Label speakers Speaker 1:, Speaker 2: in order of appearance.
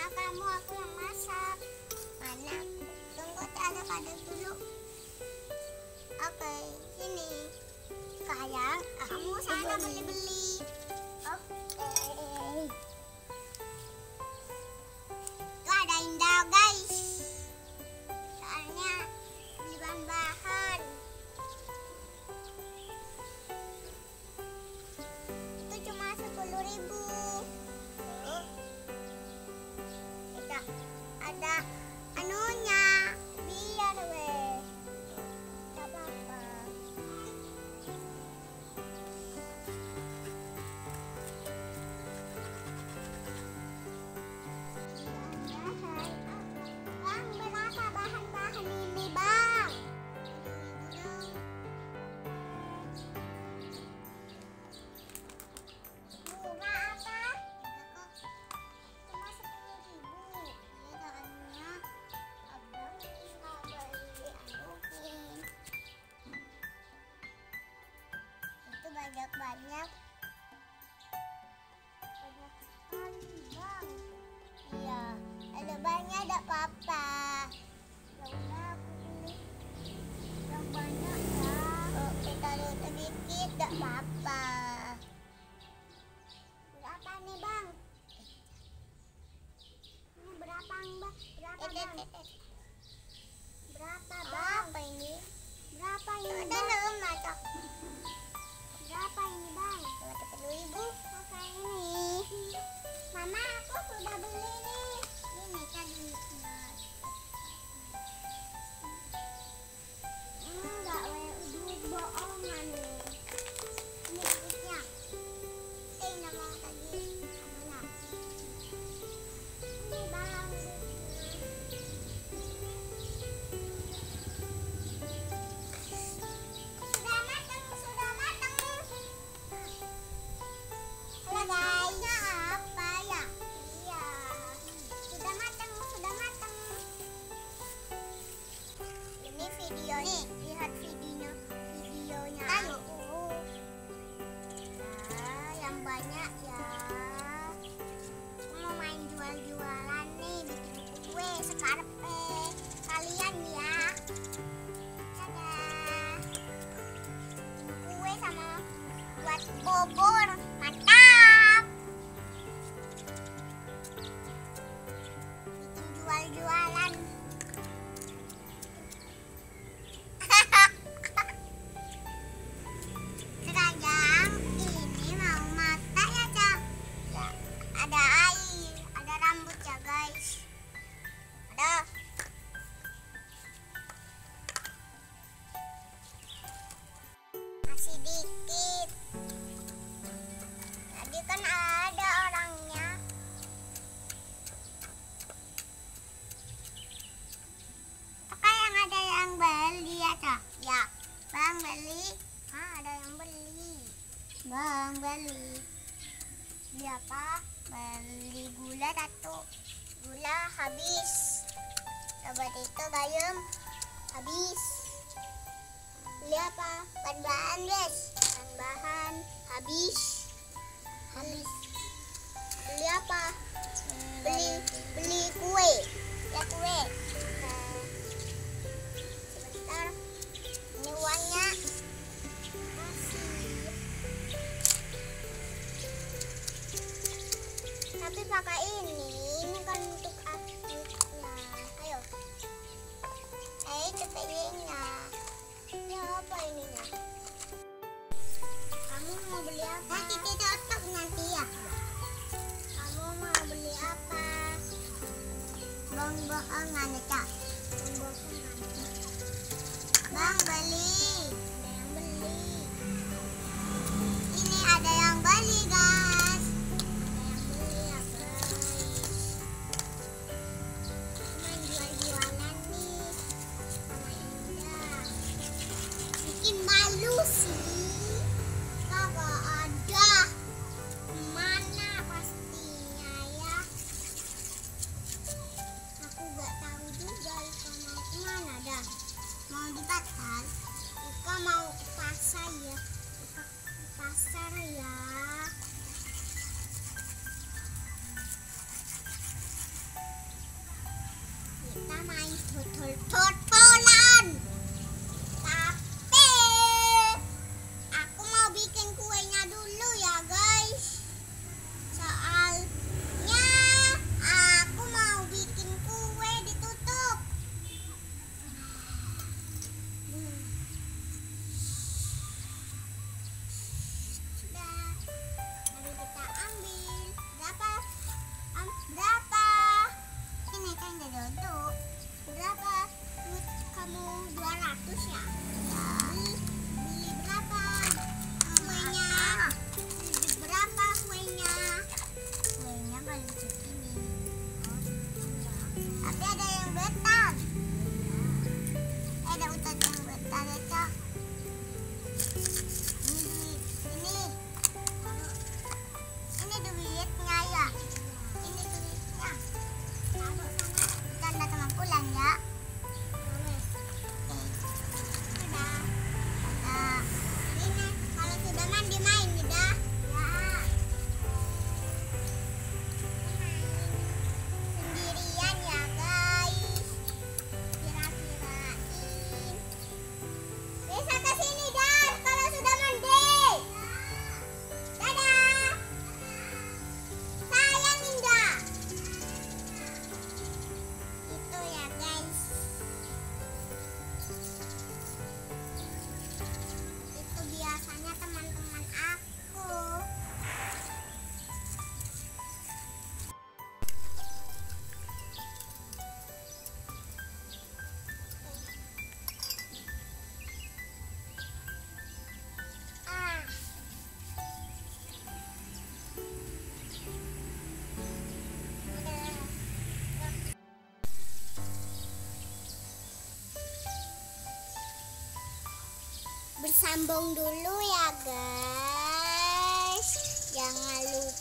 Speaker 1: Karena kamu aku yang masak. Mana? Tunggu ada kadang dulu. Oke, sini. Sekarang kamu sana beli-beli. Oke. Ada anunya. Banyak-banyak. Banyak sekali, Bang. Iya, ada banyak ada apa-apa. Ya udah aku beli yang banyak ya. Oh, kita taruh sedikit gak apa-apa. Berapa nih bang? Ini berapa bang? Berapa bang? Berapa bang? Apa ini? Berapa ini bang? Berapa ini bang? Sepuluh ribu. Oke ini. Mama aku sudah beli nih. Ini tadi. Enggak, Ini video nih, kan ada orangnya. Apakah yang ada yang beli ya, Cak? Ya. Bang beli. Ah, ada yang beli. Bang beli. Beli apa? Beli gula satu. Gula habis. Obat itu bayam habis. Beli apa? Bahan-bahan, guys. Bahan-bahan habis. Beli apa? Beli beli kue. Ya kue. Nah, sebentar. Ini uangnya. Tapi pakai ini, ini kan untuk aktifnya. Ayo. Eh, pengennya. Ya apa ininya? Kamu mau beli apa? Nanti cocok nanti ya. Kamu mau beli apa? Bong-bongan, Cak. Bong-bongan. Bang. Ada yang beli. ya pasar ya kita main botol-botol Bersambung dulu ya guys. Jangan lupa